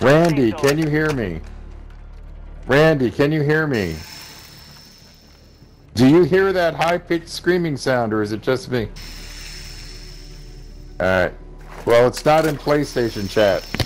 Randy, can you hear me? Randy, can you hear me? Do you hear that high-pitched screaming sound, or is it just me? Alright. Well, it's not in PlayStation chat.